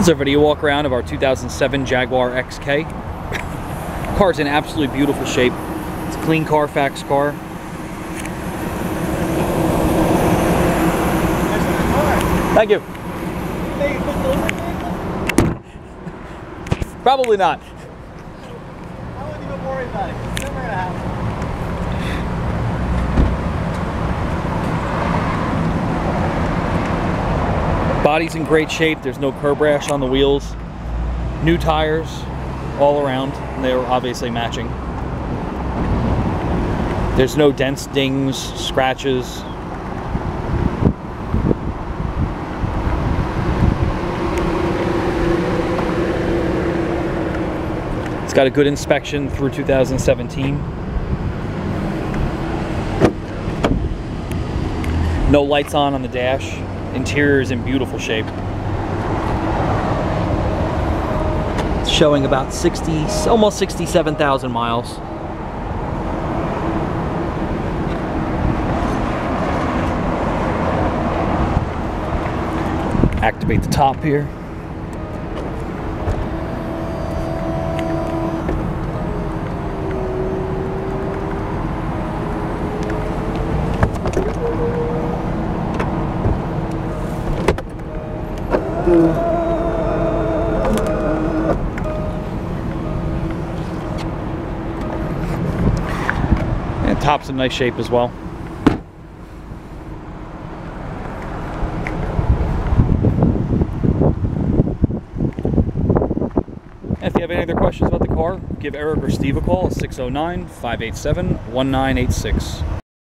This is a video walk around of our 2007 Jaguar XK. Car's in absolutely beautiful shape. It's a clean Carfax car. Thank you. Probably not. I wouldn't even worry about it. Body's in great shape. There's no curb rash on the wheels. New tires all around. They're obviously matching. There's no dents, dings, scratches. It's got a good inspection through 2017. No lights on on the dash. Interior is in beautiful shape. It's showing about 60, almost 67,000 miles. Activate the top here. And top's in nice shape as well. And if you have any other questions about the car, give Eric or Steve a call at 609 587 1986.